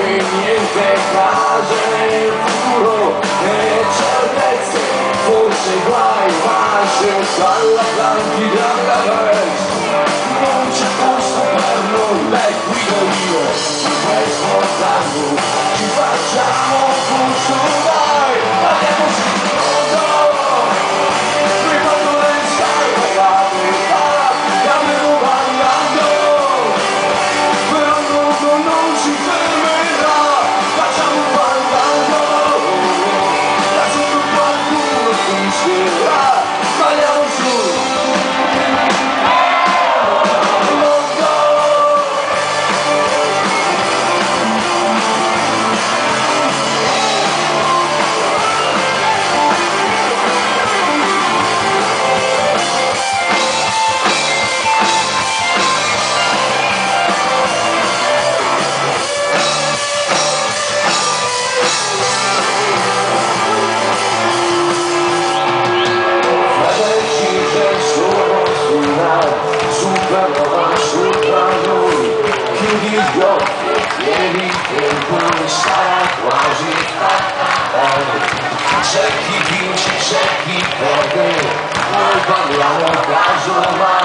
fuori niente casa nel futuro e certezze forse guai ma se dalla l'Atlantide alla Zuma.